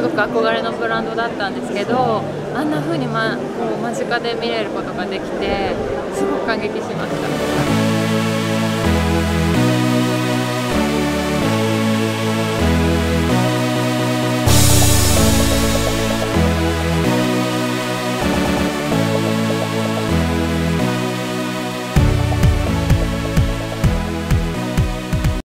すごく憧れのブランドだったんですけどあんな風に、ま、こう間近で見れることができてすごく感激しました。